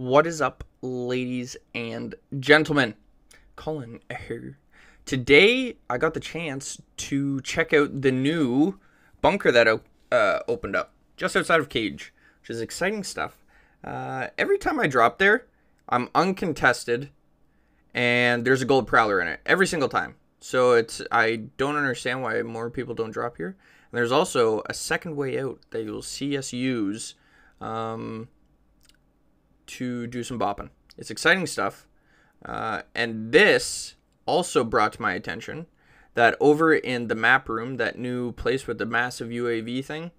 What is up, ladies and gentlemen? Colin here. Today, I got the chance to check out the new bunker that uh, opened up just outside of Cage, which is exciting stuff. Uh, every time I drop there, I'm uncontested, and there's a gold prowler in it every single time. So it's I don't understand why more people don't drop here. And there's also a second way out that you'll see us use um, to do some bopping. It's exciting stuff. Uh, and this also brought to my attention that over in the map room, that new place with the massive UAV thing,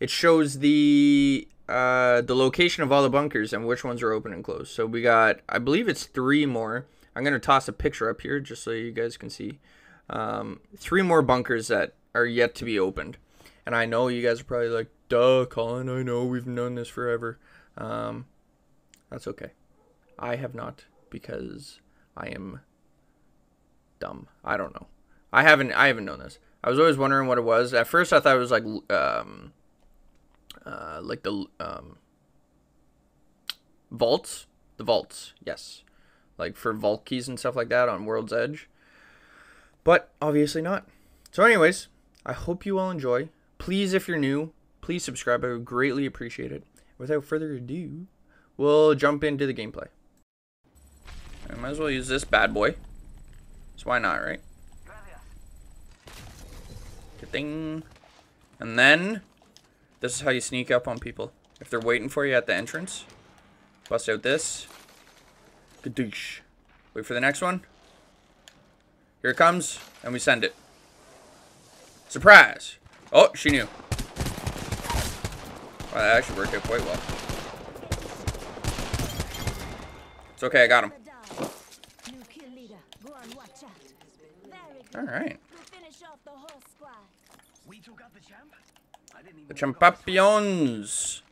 it shows the uh, the location of all the bunkers and which ones are open and closed. So we got, I believe it's three more. I'm gonna toss a picture up here just so you guys can see. Um, three more bunkers that are yet to be opened. And I know you guys are probably like, "Duh, Colin. I know we've known this forever." Um, that's okay. I have not because I am dumb. I don't know. I haven't. I haven't known this. I was always wondering what it was. At first, I thought it was like um, uh, like the um, vaults, the vaults, yes, like for vault keys and stuff like that on World's Edge. But obviously not. So, anyways, I hope you all enjoy. Please, if you're new, please subscribe. I would greatly appreciate it. Without further ado, we'll jump into the gameplay. I might as well use this bad boy. So why not, right? Good thing. And then this is how you sneak up on people. If they're waiting for you at the entrance, bust out this. Kadoosh. Wait for the next one. Here it comes, and we send it. Surprise! Oh, she knew. Well, that actually worked out quite well. It's okay, I got him. Alright. The Champions.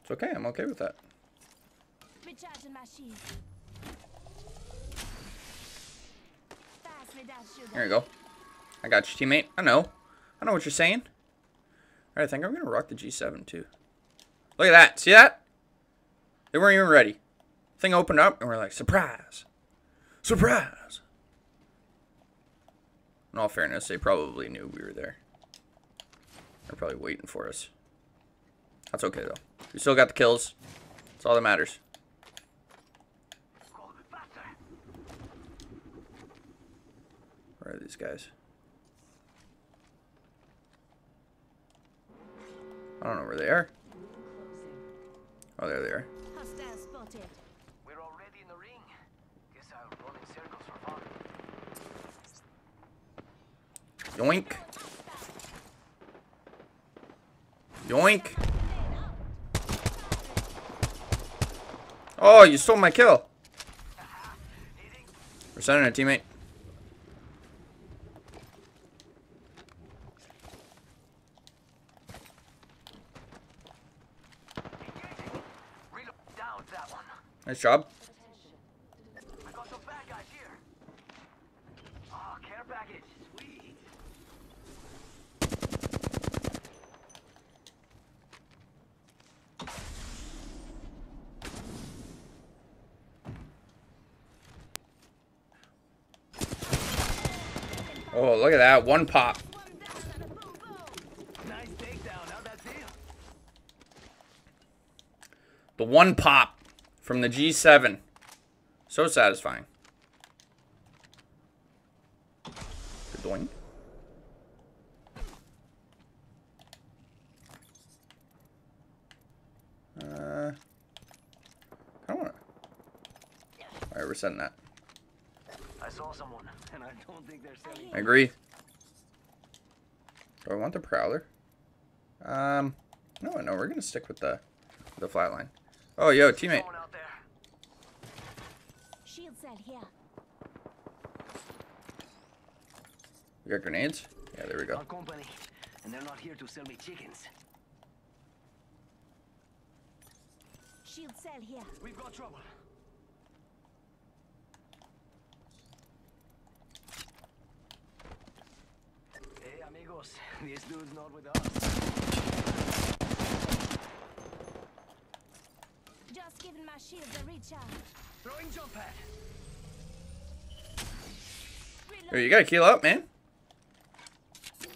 It's okay. I'm okay with that. There you go. I got you, teammate. I know. I know what you're saying. Alright, I think I'm going to rock the G7, too. Look at that. See that? They weren't even ready. Thing opened up, and we're like, surprise. Surprise. In all fairness, they probably knew we were there. They're probably waiting for us. That's okay, though. We still got the kills. That's all that matters. Where are these guys? I don't know where they are. Oh, there they are. In the ring. Guess I'll run in circles for fun. Yoink. Yoink. Oh, you stole my kill. We're sending a teammate. Nice job. Oh, look at that. One pop. The one pop from the G7. So satisfying. we're sending that. I saw someone, and I don't think they're selling. I agree. Do I want the prowler? Um, no, no, we're gonna stick with the the flatline. Oh, yo, teammate. Shield cell here. You got grenades? Yeah, there we go. Our company, and they're not here to sell me chickens. Shield cell here. We've got trouble. Amigos. This dude's not with us. Just giving my shield a recharge. Throwing jump pad. Reload. Here, you gotta heal up, man.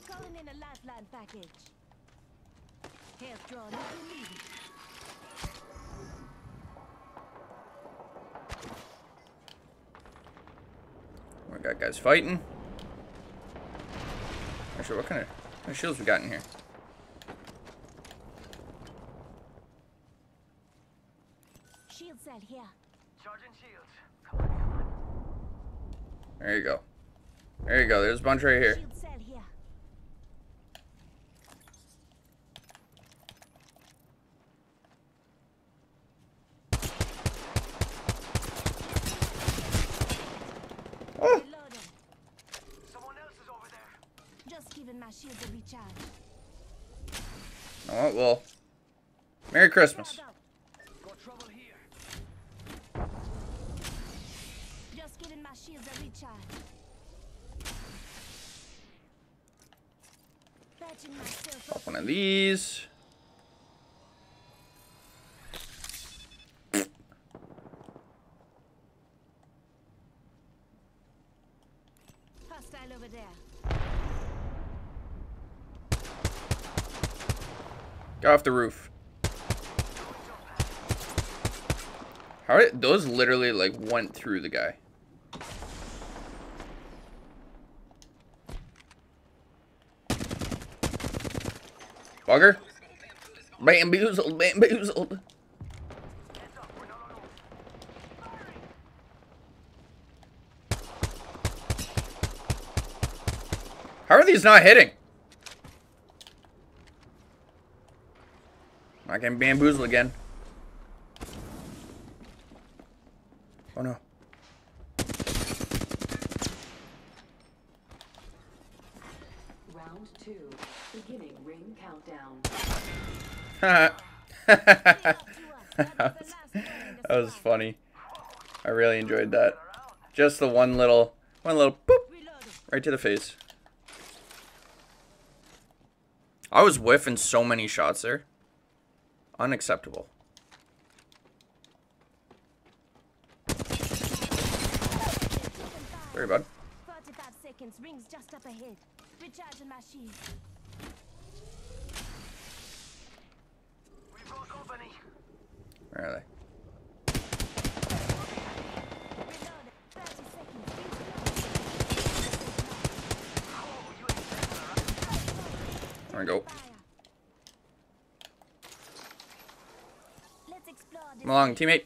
Calling in a lifeline package. Health drawn if you need it. We got guys fighting. Actually, what kind of, what kind of shields we got in here? Shield cell here. Charging shields. Come on, come on. There you go. There you go. There's a bunch right here. Shield cell here. Oh, Reloading. Someone else is over there. Just giving my shield oh well. Merry Christmas. Frag out. Got trouble here. Just giving my shield a recharge. Patching myself up. One of these. Hostile over there. Get off the roof. How did those literally like went through the guy? Bugger. Bamboozled, bamboozled. How are these not hitting? I can bamboozle again. Oh no. Round two, beginning ring countdown. that was funny. I really enjoyed that. Just the one little, one little boop right to the face. I was whiffing so many shots there. Unacceptable. Sorry, bud. 45 seconds. Rings just up ahead. Recharging my shield. We've got company. Where are they? Reloading. 30 seconds. Oh, you ain't messing around. There we go. Fire. Let's explore this. Come along, teammate.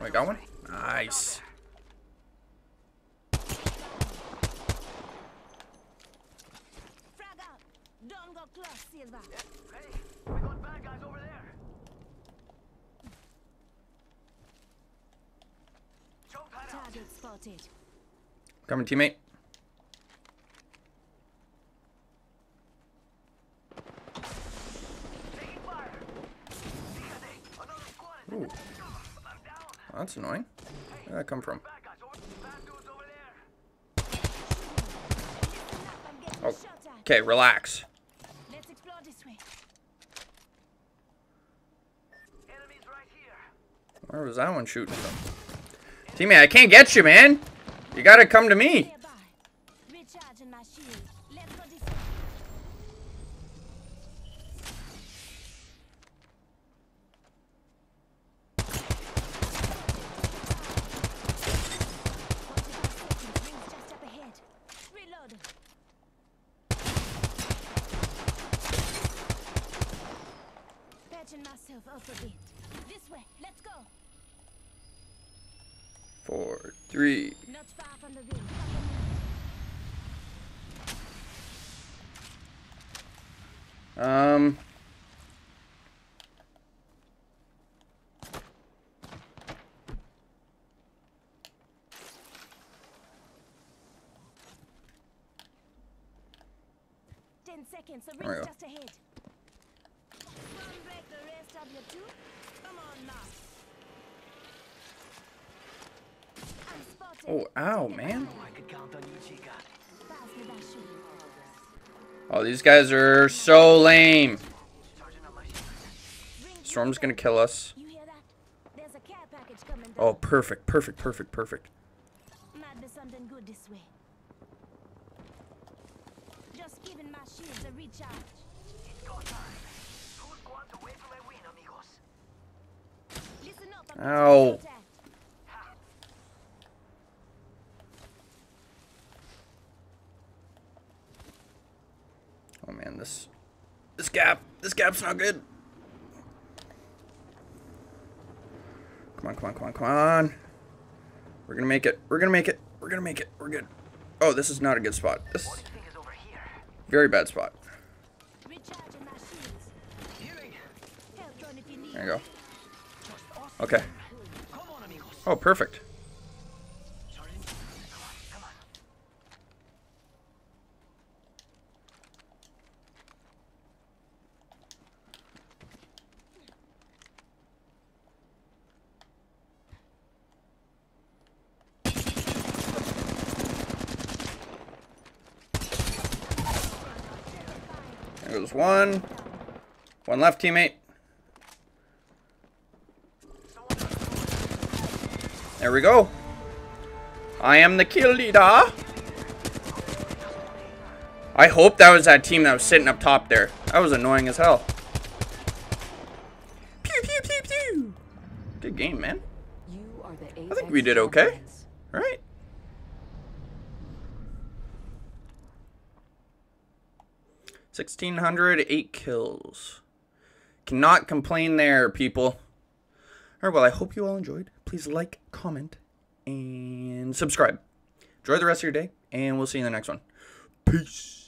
Oh, got one? Nice. Frag out. Don't go close, Silva. Hey, we got bad guys over there. Jump pad out. Target spotted. Coming, teammate. Taking fire. Fíjate, another squad is Ooh, I'm that's annoying. Where'd that come from? Oh. Okay, relax. Where was that one shooting from? Teammate, I can't get you, man. You gotta come to me. Nearby. Recharging my shield. Let's go this way. Rings just up ahead. Reloading. Patching myself up a bit. This way. Let's go. Four, three. Not far from the ring. Um. Ten seconds. The ring's just ahead. One break the rest of your two. Come on now. I'm spotted. Oh, ow, Take it man. fire. I could count on you, Chica. Pass me ow, man. Oh, these guys are so lame. Storm's gonna kill us. Oh, perfect, perfect, perfect, perfect. care package coming down. Oh, perfect, perfect, perfect, perfect. Might be something good this way. Just giving my shields a recharge. It's go time. Two squads away from a win, amigos. Listen up. I'm Ow. getting attacked. Oh man, this this gap, this gap's not good. Come on, come on, come on, come on. We're gonna make it. We're gonna make it. We're gonna make it. We're good. Oh, this is not a good spot. This What is do you think is over here? very bad spot. Recharging my shields. Healing. Help run if you need. There you go. Okay. Come on, amigos. Oh, perfect. There goes one. One left, teammate. There we go. I am the kill leader. I hope that was that team that was sitting up top there. That was annoying as hell. Pew pew pew pew. Good game, man. You are the I think we did okay. Right? Sixteen hundred eight kills. Cannot complain there, people. Alright, well, I hope you all enjoyed. Please like, comment, and subscribe. Enjoy the rest of your day, and we'll see you in the next one. Peace.